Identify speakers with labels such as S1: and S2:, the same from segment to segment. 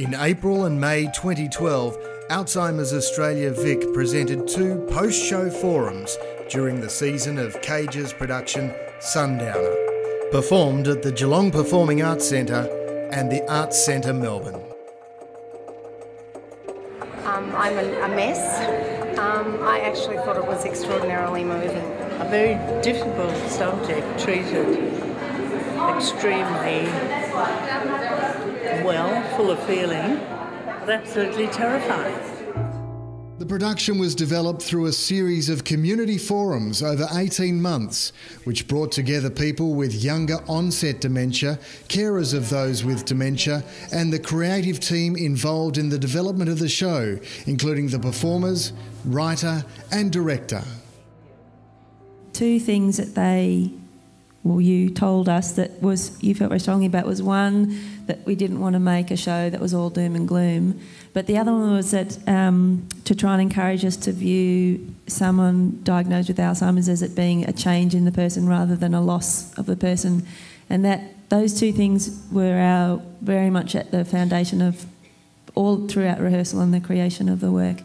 S1: In April and May 2012, Alzheimer's Australia Vic presented two post show forums during the season of Kage's production Sundowner, performed at the Geelong Performing Arts Centre and the Arts Centre Melbourne.
S2: Um, I'm a, a mess. Um, I actually thought it was extraordinarily moving.
S3: A very difficult subject treated extremely well, full of feeling, but absolutely terrifying.
S1: The production was developed through a series of community forums over 18 months, which brought together people with younger onset dementia, carers of those with dementia, and the creative team involved in the development of the show, including the performers, writer, and director.
S4: Two things that they well, you told us that was you felt very strongly about was one that we didn't want to make a show that was all doom and gloom, but the other one was that um, to try and encourage us to view someone diagnosed with Alzheimer's as it being a change in the person rather than a loss of the person, and that those two things were our very much at the foundation of all throughout rehearsal and the creation of the work.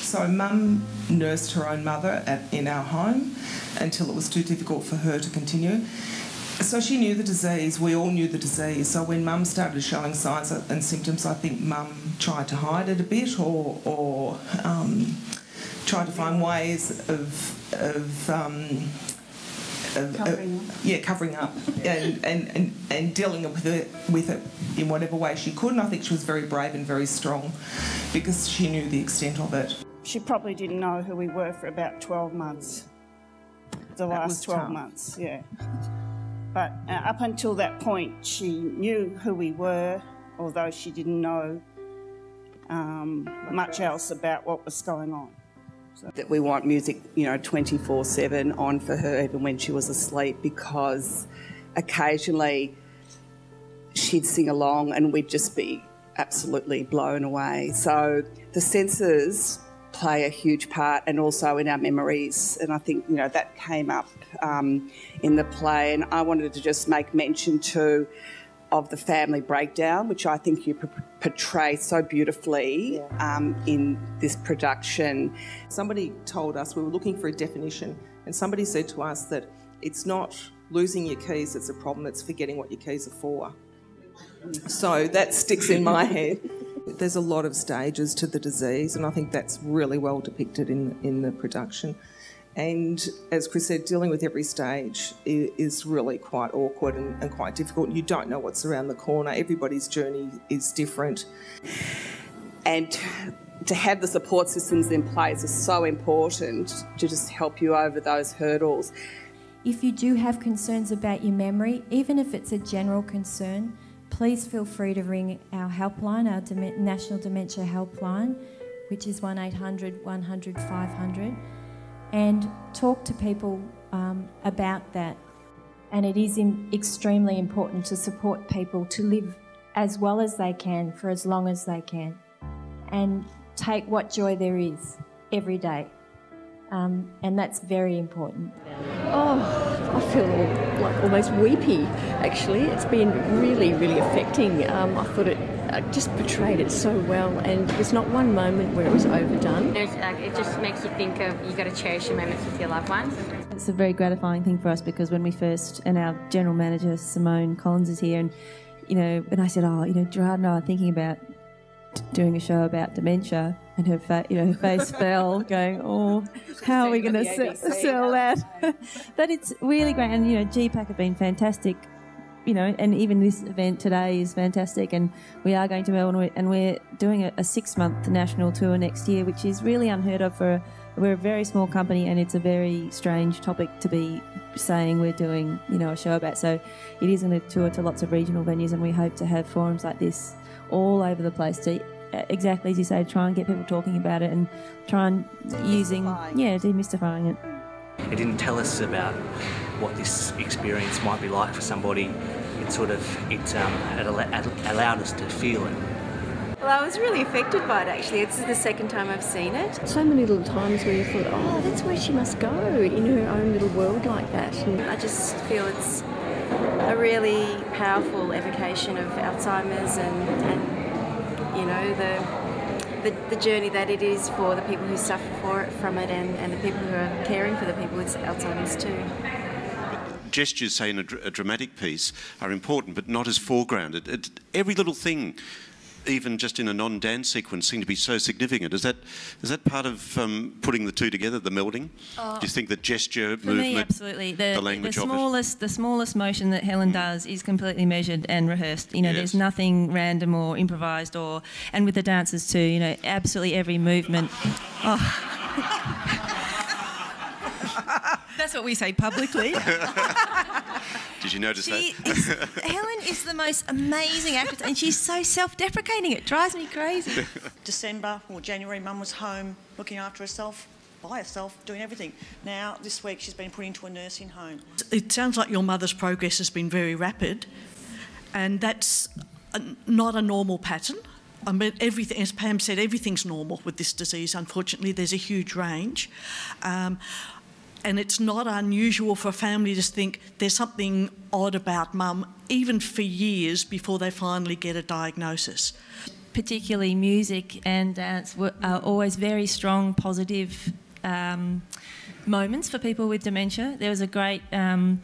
S5: So, mum nursed her own mother at, in our home until it was too difficult for her to continue. So, she knew the disease, we all knew the disease. So, when mum started showing signs and symptoms, I think mum tried to hide it a bit or, or um, tried to find ways of, of um,
S2: covering
S5: uh, yeah, covering up and, and, and, and dealing with it, with it in whatever way she could. And I think she was very brave and very strong because she knew the extent of it.
S6: She probably didn't know who we were for about 12 months. The that last 12 tough. months, yeah. But uh, up until that point, she knew who we were, although she didn't know um, much else about what was going on.
S7: So. That we want music, you know, 24 7 on for her even when she was asleep because occasionally she'd sing along and we'd just be absolutely blown away. So the senses play a huge part and also in our memories. And I think, you know, that came up um, in the play. And I wanted to just make mention to of the family breakdown, which I think you portray so beautifully yeah. um, in this production.
S5: Somebody told us we were looking for a definition, and somebody said to us that it's not losing your keys that's a problem, it's forgetting what your keys are for. So that sticks in my head. There's a lot of stages to the disease, and I think that's really well depicted in, in the production. And as Chris said, dealing with every stage is really quite awkward and, and quite difficult. You don't know what's around the corner. Everybody's journey is different.
S7: And to have the support systems in place is so important to just help you over those hurdles.
S8: If you do have concerns about your memory, even if it's a general concern, please feel free to ring our helpline, our National Dementia Helpline, which is 1800 100 500 and talk to people um, about that. And it is extremely important to support people to live as well as they can for as long as they can and take what joy there is every day. Um, and that's very important.
S9: Oh, I feel like almost weepy actually. It's been really, really affecting. Um, I thought it uh, just portrayed it so well, and there's not one moment where it was overdone.
S2: Uh, it just makes you think of you got to cherish your moments with your loved ones.
S4: It's a very gratifying thing for us because when we first, and our general manager Simone Collins is here, and you know, and I said, oh, you know, Gerard and I are thinking about doing a show about dementia, and her, fa- you know, her face fell, going, "Oh, how are we going to sell that?" but it's really great, and you know, GPAC have been fantastic you know, and even this event today is fantastic. And we are going to Melbourne, and we're doing a, a six-month national tour next year, which is really unheard of for. A, we're a very small company, and it's a very strange topic to be saying we're doing, you know, a show about. So it is going to tour to lots of regional venues, and we hope to have forums like this all over the place to uh, exactly as you say, try and get people talking about it and try and using, yeah, demystifying it.
S10: It didn't tell us about what this experience might be like for somebody. It sort of it, um, it allowed us to feel it.
S2: Well, I was really affected by it actually. This is the second time I've seen it.
S9: So many little times where you thought, oh, that's where she must go in her own little world like that.
S2: And I just feel it's a really powerful evocation of Alzheimer's and, and you know, the, the, the journey that it is for the people who suffer for it, from it and, and the people who are caring for the people with Alzheimer's too.
S11: Gestures, say in a, dr- a dramatic piece, are important, but not as foregrounded. It, every little thing even just in a non-dance sequence, seem to be so significant. Is that is that part of um, putting the two together, the melding?
S4: Oh,
S11: Do you think the gesture,
S4: For
S11: movement,
S4: me, absolutely. The,
S11: the language
S4: the
S11: of it?
S4: smallest, the smallest motion that Helen does is completely measured and rehearsed. You know, there's nothing random or improvised, or and with the dancers too. You know, absolutely every movement. Oh. That's what we say publicly.
S11: Did you notice
S4: She
S11: that?
S4: is, Helen is the most amazing actress, and she's so self-deprecating. It drives me crazy.
S12: December or January, mum was home looking after herself, by herself, doing everything. Now, this week, she's been put into a nursing home.
S3: It sounds like your mother's progress has been very rapid, and that's a, not a normal pattern. I mean, everything, as Pam said, everything's normal with this disease. Unfortunately, there's a huge range. Um, and it's not unusual for a family to think there's something odd about mum, even for years before they finally get a diagnosis.
S4: particularly music and dance were, are always very strong, positive um, moments for people with dementia. There was a great um,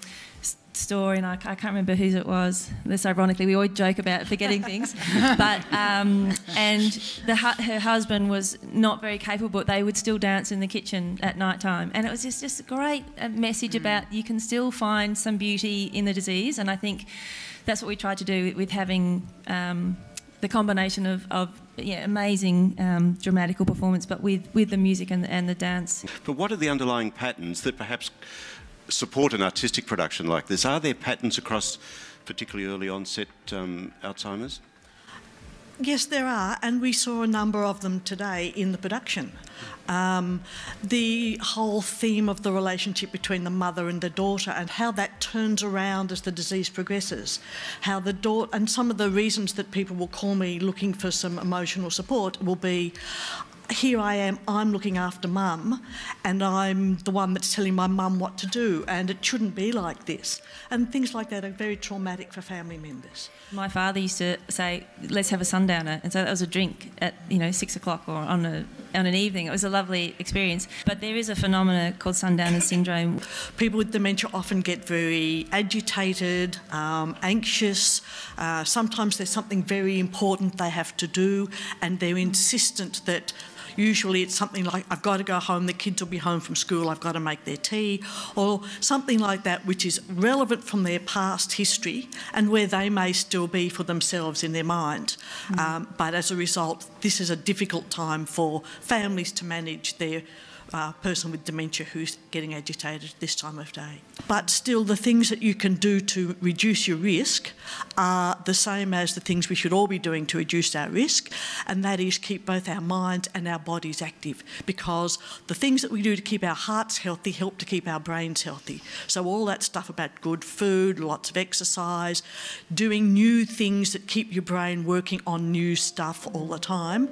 S4: story, and I, I can't remember whose it was. This ironically, we always joke about forgetting things, but um, and the, her husband was not very capable, but they would still dance in the kitchen at night time, and it was just just a great uh, message about you can still find some beauty in the disease, and I think that's what we tried to do with having. Um, the combination of, of yeah, amazing um, dramatical performance, but with, with the music and the, and the dance.
S11: But what are the underlying patterns that perhaps support an artistic production like this? Are there patterns across particularly early onset um, Alzheimer's?
S3: Yes, there are, and we saw a number of them today in the production. Um, the whole theme of the relationship between the mother and the daughter and how that turns around as the disease progresses. How the daughter, and some of the reasons that people will call me looking for some emotional support will be here I am, I'm looking after mum, and I'm the one that's telling my mum what to do, and it shouldn't be like this. And things like that are very traumatic for family members.
S4: My father used to say, "Let's have a sundowner," and so that was a drink at you know six o'clock or on a on an evening. It was a lovely experience. But there is a phenomenon called sundowner syndrome.
S3: People with dementia often get very agitated, um, anxious. Uh, sometimes there's something very important they have to do, and they're insistent that. Usually it's something like, I've got to go home, the kids will be home from school, I've got to make their tea, or something like that, which is relevant from their past history and where they may still be for themselves in their mind. Um, but as a result, this is a difficult time for families to manage their uh, person with dementia who's getting agitated at this time of day. But still, the things that you can do to reduce your risk are the same as the things we should all be doing to reduce our risk, and that is keep both our minds and our bodies active. Because the things that we do to keep our hearts healthy help to keep our brains healthy. So, all that stuff about good food, lots of exercise, doing new things that keep your brain working on new stuff all the time,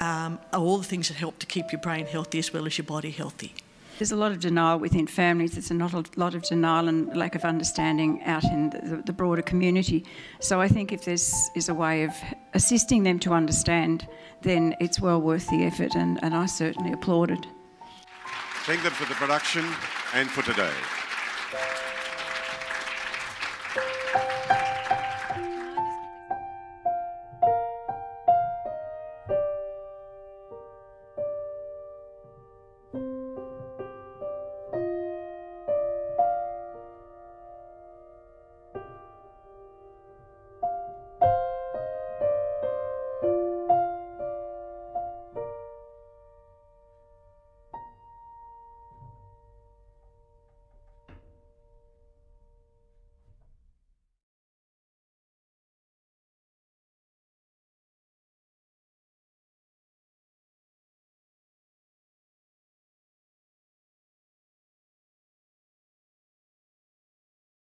S3: um, are all the things that help to keep your brain healthy as well as your body healthy.
S13: There's a lot of denial within families. There's a not a lot of denial and lack of understanding out in the, the broader community. So I think if this is a way of assisting them to understand, then it's well worth the effort, and, and I certainly applaud it.
S11: Thank them for the production and for today.